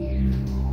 Música